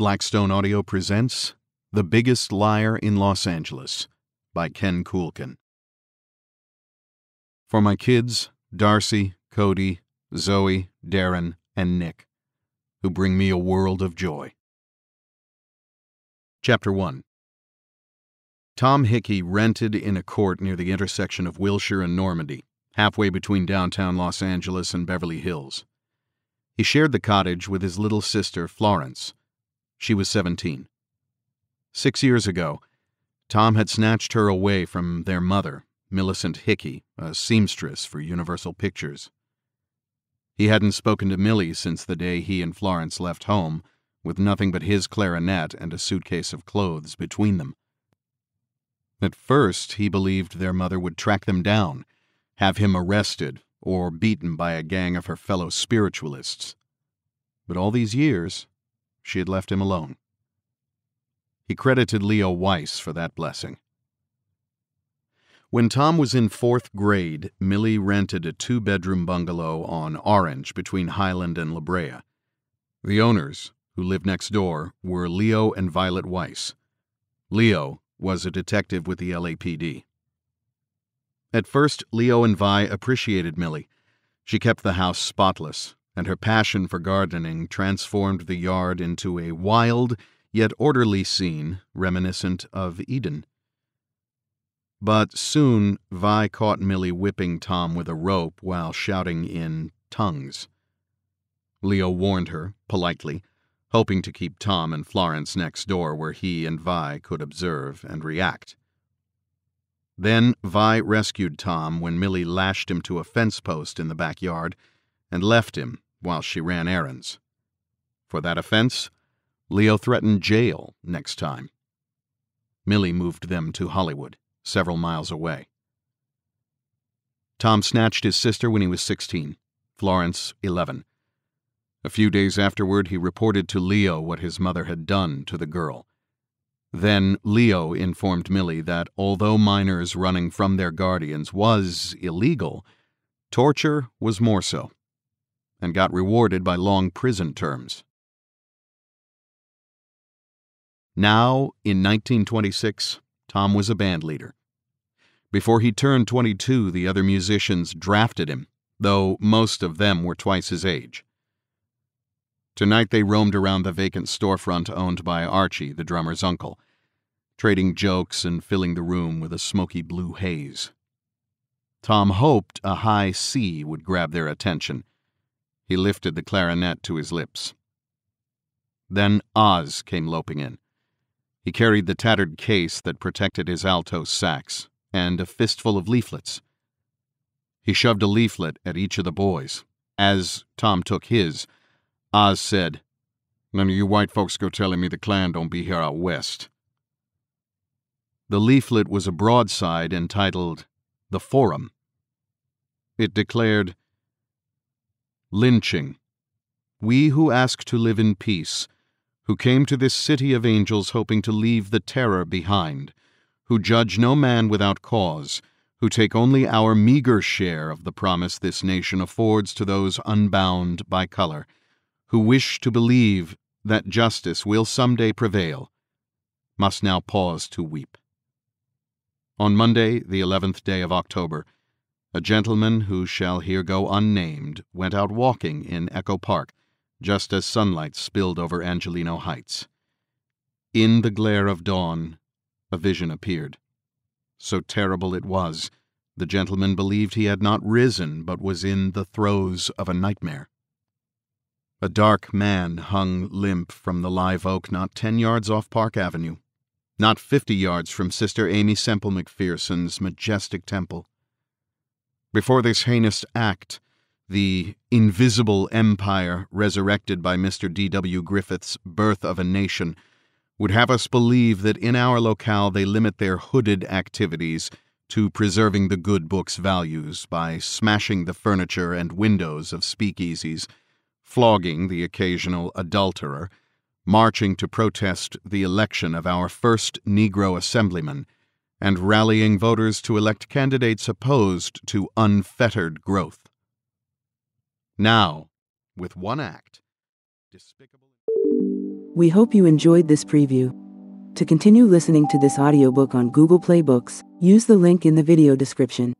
Blackstone Audio presents The Biggest Liar in Los Angeles by Ken Kuhlken. For my kids, Darcy, Cody, Zoe, Darren, and Nick, who bring me a world of joy. Chapter 1 Tom Hickey rented in a court near the intersection of Wilshire and Normandie, halfway between downtown Los Angeles and Beverly Hills. He shared the cottage with his little sister, Florence. She was 17. Six years ago, Tom had snatched her away from their mother, Millicent Hickey, a seamstress for Universal Pictures. He hadn't spoken to Millie since the day he and Florence left home, with nothing but his clarinet and a suitcase of clothes between them. At first, he believed their mother would track them down, have him arrested, or beaten by a gang of her fellow spiritualists. But all these years, she had left him alone. He credited Leo Weiss for that blessing. When Tom was in fourth grade, Millie rented a two bedroom bungalow on Orange between Highland and La Brea. The owners, who lived next door, were Leo and Violet Weiss. Leo was a detective with the LAPD. At first, Leo and Vi appreciated Millie. She kept the house spotless, and her passion for gardening transformed the yard into a wild yet orderly scene reminiscent of Eden. But soon Vi caught Millie whipping Tom with a rope while shouting in tongues. Leo warned her, politely, hoping to keep Tom and Florence next door where he and Vi could observe and react. Then Vi rescued Tom when Millie lashed him to a fence post in the backyard and left him while she ran errands. For that offense, Leo threatened jail next time. Millie moved them to Hollywood, several miles away. Tom snatched his sister when he was 16, Florence 11. A few days afterward, he reported to Leo what his mother had done to the girl. Then Leo informed Millie that although minors running from their guardians was illegal, torture was more so, and got rewarded by long prison terms. Now, in 1926, Tom was a band leader. Before he turned 22, the other musicians drafted him, though most of them were twice his age. Tonight they roamed around the vacant storefront owned by Archie, the drummer's uncle, trading jokes and filling the room with a smoky blue haze. Tom hoped a high C would grab their attention. He lifted the clarinet to his lips. Then Oz came loping in. He carried the tattered case that protected his alto sax and a fistful of leaflets. He shoved a leaflet at each of the boys. As Tom took his, Oz said, None of you white folks go telling me the Klan don't be here out west. The leaflet was a broadside entitled The Forum. It declared, Lynching. We who ask to live in peace, who came to this city of angels hoping to leave the terror behind, who judge no man without cause, who take only our meager share of the promise this nation affords to those unbound by color, who wish to believe that justice will some day prevail, must now pause to weep. On Monday, the 11th day of October, a gentleman who shall here go unnamed went out walking in Echo Park just as sunlight spilled over Angelino Heights. In the glare of dawn, a vision appeared. So terrible it was, the gentleman believed he had not risen but was in the throes of a nightmare. A dark man hung limp from the live oak not ten yards off Park Avenue, not fifty yards from Sister Aimee Semple McPherson's majestic temple. Before this heinous act, the invisible empire resurrected by Mr. D.W. Griffith's Birth of a Nation would have us believe that in our locale they limit their hooded activities to preserving the good book's values by smashing the furniture and windows of speakeasies flogging the occasional adulterer, marching to protest the election of our first Negro assemblyman, and rallying voters to elect candidates opposed to unfettered growth. Now, with one act, despicable. We hope you enjoyed this preview. To continue listening to this audiobook on Google Play Books, use the link in the video description.